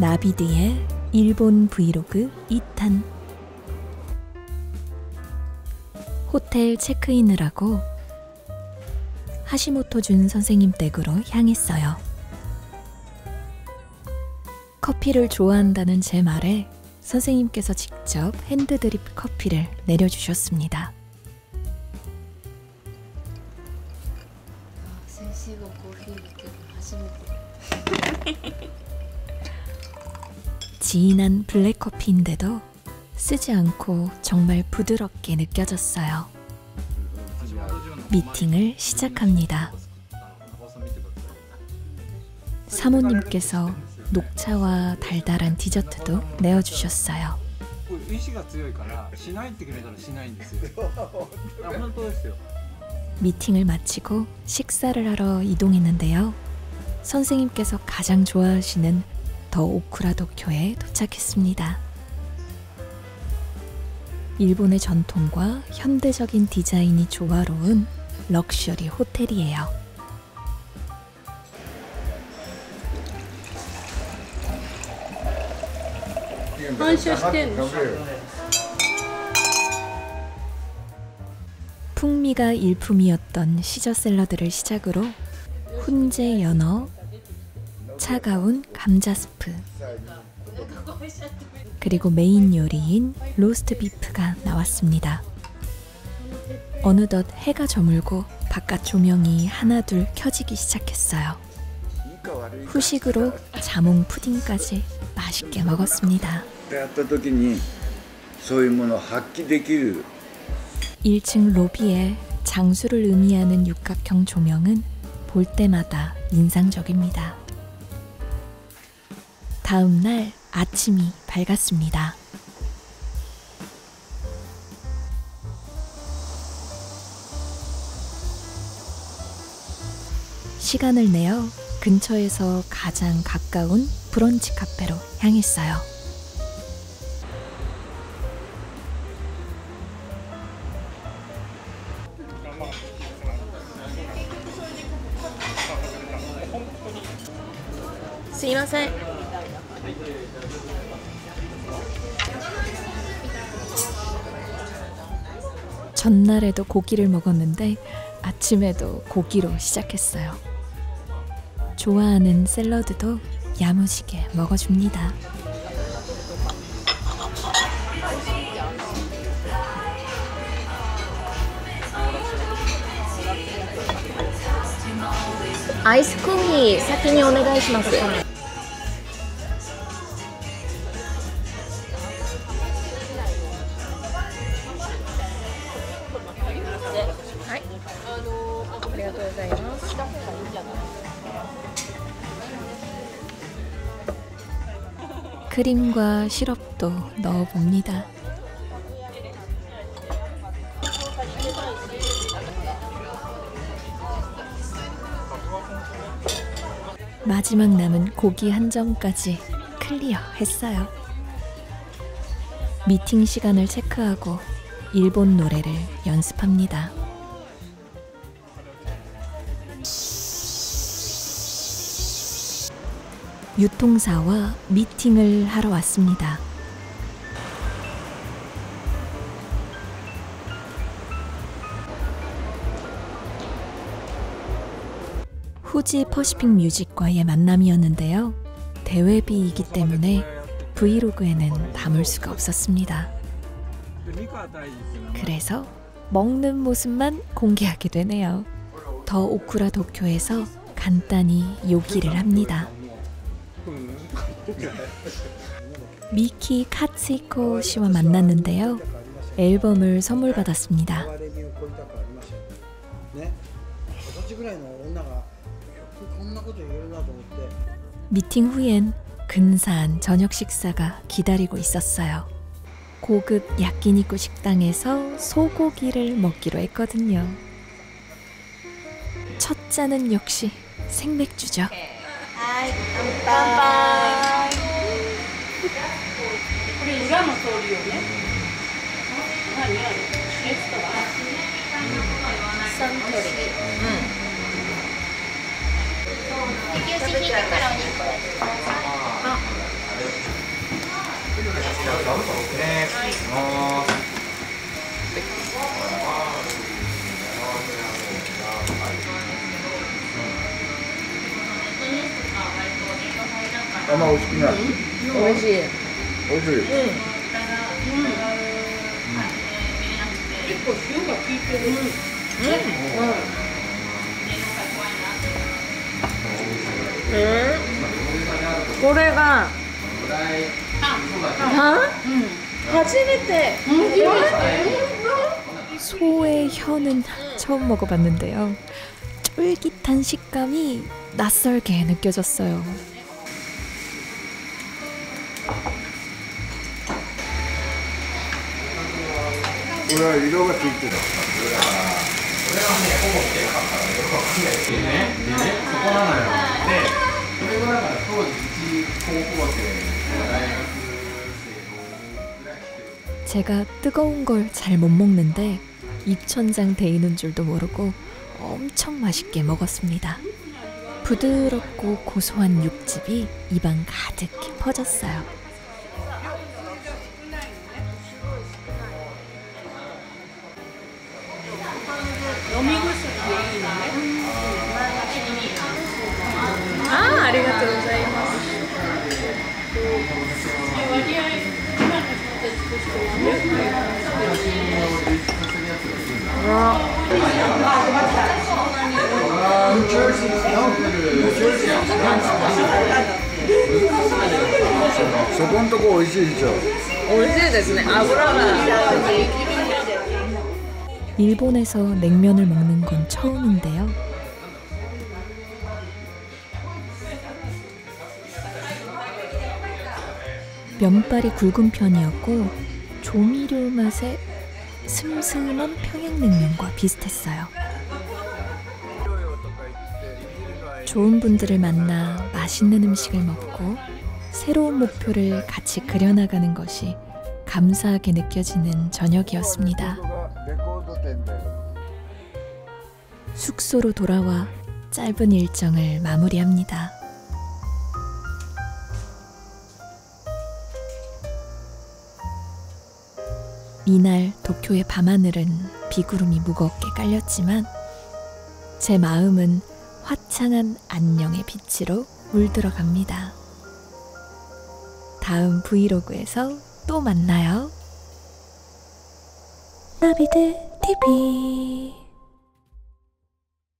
나비드의 일본 브이로그 2탄 호텔 체크인을 하고 하시모토 준 선생님 댁으로 향했어요. 커피를 좋아한다는 제 말에 선생님께서 직접 핸드드립 커피를 내려주셨습니다. 진한 블랙커피인데도 쓰지 않고 정말 부드럽게 느껴졌어요. 미팅을 시작합니다. 사모님께서 녹차와 달달한 디저트도 내어주셨어요. 미팅을 마치고 식사를 하러 이동했는데요. 선생님께서 가장 좋아하시는 더 오쿠라도쿄에 도착했습니다. 일본의 전통과 현대적인 디자인이 조화로운 럭셔리 호텔이에요. 풍미가 일품이었던 시저 샐러드를 시작으로 훈제 연어, 차가운 감자 스프 그리고 메인 요리인 로스트 비프가 나왔습니다. 어느덧 해가 저물고 바깥 조명이 하나둘 켜지기 시작했어요. 후식으로 자몽 푸딩까지 맛있게 먹었습니다. 1층 로비에 장수를 의미하는 육각형 조명은 볼 때마다 인상적입니다. 다음 날 아침이 밝았습니다. 시간을 내어 근처에서 가장 가까운 브런치 카페로 향했어요. 전날에도 고기를 먹었는데 아침에도 고기로 시작했어요. 좋아하는 샐러드도 야무지게 먹어줍니다. 아이스쿠미 사키니 오네가이시마스. 크림과 시럽도 넣어봅니다. 마지막 남은 고기 한 점까지 클리어 했어요. 미팅 시간을 체크하고 일본 노래를 연습합니다. 유통사와 미팅을 하러 왔습니다. 후지 퍼시픽 뮤직과의 만남이었는데요. 대회비이기 때문에 브이로그에는 담을 수가 없었습니다. 그래서 먹는 모습만 공개하게 되네요. 더 오쿠라 도쿄에서 간단히 요기를 합니다. 미키 카츠이코 씨와 만났는데요. 앨범을 선물 받았습니다. 미팅 후엔 근사한 저녁 식사가 기다리고 있었어요. 고급 야끼니쿠 식당에서 소고기를 먹기로 했거든요. 첫 잔은 역시 생맥주죠. これ裏の通りよね。何あれ？レストラン。サントリーうん。右足引いてからお肉ああんま美 味しくない美味しい美味しい結構塩が効いてる。えー、これがパン初めて 소의 혀는 처음 먹어봤는데요. 쫄깃한 식감이 낯설게 느껴졌어요. これは色がついてるそれがだから当時一高校生大学生ぐらい 제가 뜨거운 걸 잘 못 먹는데 입천장 데이는 줄도 모르고 엄청 맛있게 먹었습니다. 부드럽고 고소한 육즙이 입안 가득 퍼졌어요. そこんとこ美味しいでしょ美味しいですね油が 일본에서 냉면을 먹는 건 처음인데요. 면발이 굵은 편이었고 조미료 맛에 슴슴한 평양냉면과 비슷했어요. 좋은 분들을 만나 맛있는 음식을 먹고 새로운 목표를 같이 그려나가는 것이 감사하게 느껴지는 저녁이었습니다. 숙소로 돌아와 짧은 일정을 마무리합니다. 이날 도쿄의 밤하늘은 비구름이 무겁게 깔렸지만 제 마음은 화창한 안녕의 빛으로 물들어갑니다. 다음 브이로그에서 또 만나요. 나비드 TV